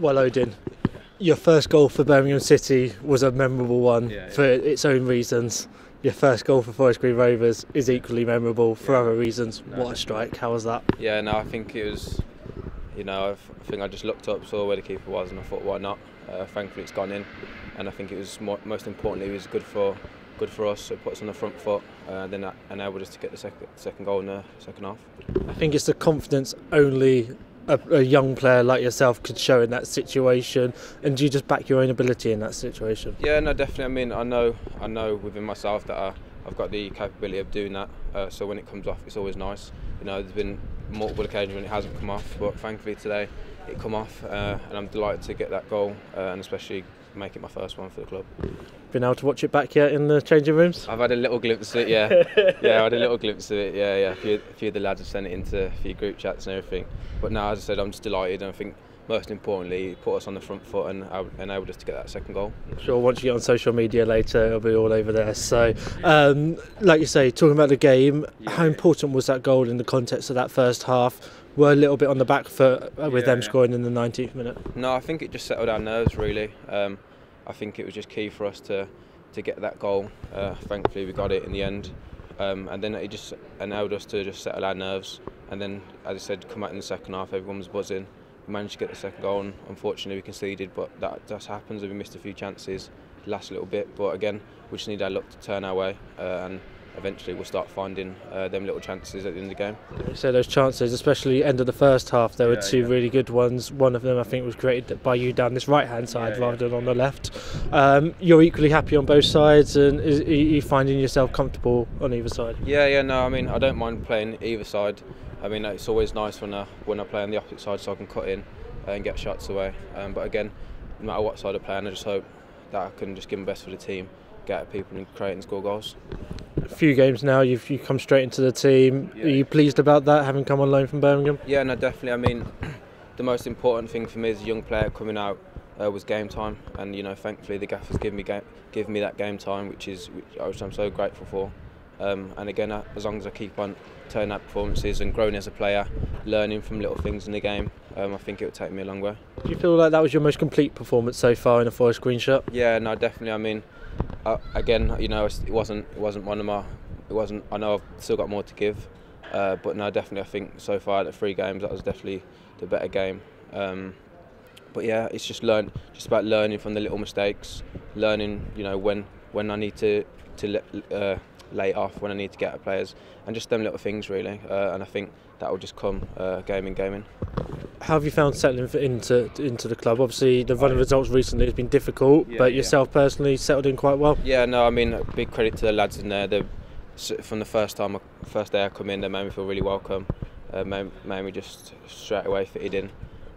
Well, Odin, your first goal for Birmingham City was a memorable one Yeah, yeah. for its own reasons. Your first goal for Forest Green Rovers is equally memorable for Yeah. other reasons. No, what a strike! How was that? Yeah, no, I think it was, you know, I've- think I just looked up, saw where the keeper was, and I thought, why not? Uh, thankfully, it's gone in, and I think it was more, most importantly, it was good for good for us. It puts us on the front foot, uh, then that enabled us to get the second second goal in the second half. I think it's the confidence only a, a young player like yourself could show in that situation. And do you just back your own ability in that situation? Yeah, no, definitely. I mean, I know, I know within myself that I, I've got the capability of doing that. Uh, so when it comes off, it's always nice. You know, there's been multiple occasions when it hasn't come off, but thankfully today it come off, uh, and I'm delighted to get that goal, uh, and especially make it my first one for the club. Been able to watch it back yet in the changing rooms? I've had a little glimpse of it, yeah. yeah, I had a little glimpse of it, yeah, yeah. A few, a few of the lads have sent it into a few group chats and everything. But now, as I said, I'm just delighted, and I think most importantly, it put us on the front foot and enabled us to get that second goal. Sure once you get on social media later, it'll be all over there. So, um, like you say, talking about the game, how important was that goal in the context of that first half? We're a little bit on the back foot uh, with Yeah, them yeah. scoring in the 19th minute. No, I think it just settled our nerves really. Um, I think it was just key for us to, to get that goal. Uh, thankfully, we got it in the end. Um, and then it just enabled us to just settle our nerves. And then, as I said, come out in the second half, everyone was buzzing. We managed to get the second goal, and unfortunately, we conceded. But that just happens. We missed a few chances last little bit. But again, we just need our luck to turn our way, uh, and eventually, we'll start finding uh, them little chances at the end of the game. So those chances, especially end of the first half, there were Yeah, two yeah. really good ones. One of them, I think, was created by you down this right-hand side Yeah, rather than on the left. Um, you're equally happy on both sides, and is, are you finding yourself comfortable on either side? Yeah, yeah, no, I mean, I don't mind playing either side. I mean, it's always nice when I, when I play on the opposite side so I can cut in and get shots away. Um, but again, no matter what side I play, on, I just hope that I can just give my best for the team, get at people and create and score goals. A few games now, you've you come straight into the team. Yeah. Are you pleased about that, having come on loan from Birmingham? Yeah, no, definitely. I mean, the most important thing for me as a young player coming out uh, was game time, and you know, thankfully the gaffers give me game, give me that game time, which is which, which I'm so grateful for. Um, and again, uh, as long as I keep on turning out performances and growing as a player, learning from little things in the game, um, I think it will take me a long way. Do you feel like that was your most complete performance so far in a Forest Green shirt? Yeah, no, definitely. I mean, uh, again, you know, it wasn't it wasn't one of my it wasn't. I know I've still got more to give, uh, but no, definitely. I think so far the three games that was definitely the better game. Um, but yeah, it's just learn, just about learning from the little mistakes, learning, you know, when when I need to to let, uh, lay it off, when I need to get at players, and just them little things really. Uh, and I think that will just come uh, game in, game in. How have you found settling into into the club? Obviously, the run of results recently has been difficult, Yeah, but yeah. yourself personally settled in quite well. Yeah, no, I mean, big credit to the lads in there. They, from the first time, first day I come in, they made me feel really welcome. Uh, made, made me just straight away fitted in.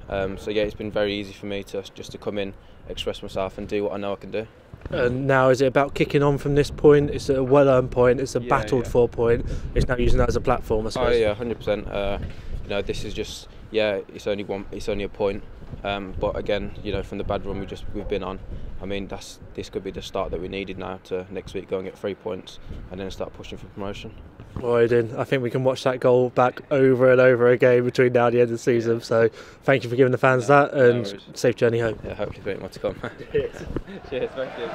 Um, so yeah, it's been very easy for me to just to come in, express myself, and do what I know I can do. And now, is it about kicking on from this point? It's a well-earned point. It's a Yeah, battled yeah. for point. It's now using that as a platform, I suppose. Oh yeah, hundred percent. Uh, You know, this is just yeah, it's only one, it's only a point. Um, but again, you know, from the bad run we just we've been on, I mean, that's this could be the start that we needed now to next week go and get three points, and then start pushing for promotion. In. I think we can watch that goal back over and over again between now and the end of the season. So, thank you for giving the fans No, that, and worries. safe journey home. Yeah, hopefully, very more to come. Cheers, thank you.